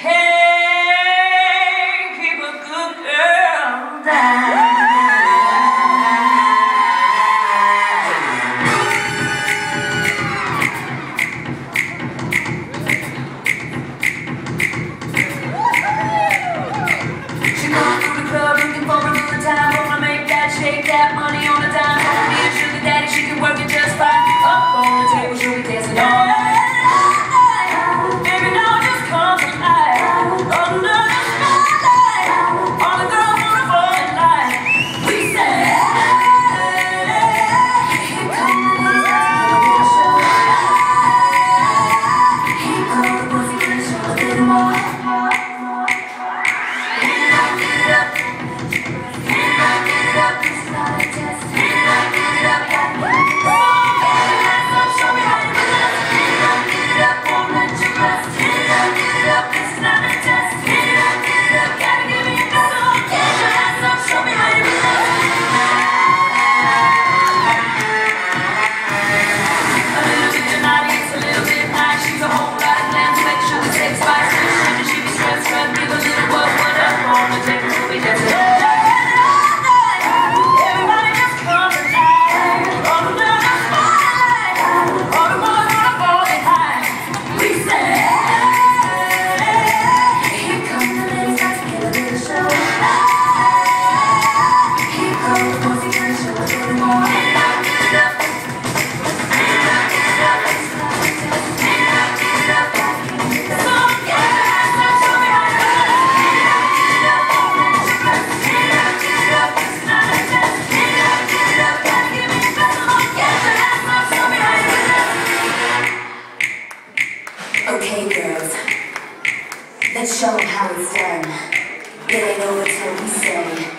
care. Show 'em how it's done. It ain't over till we say.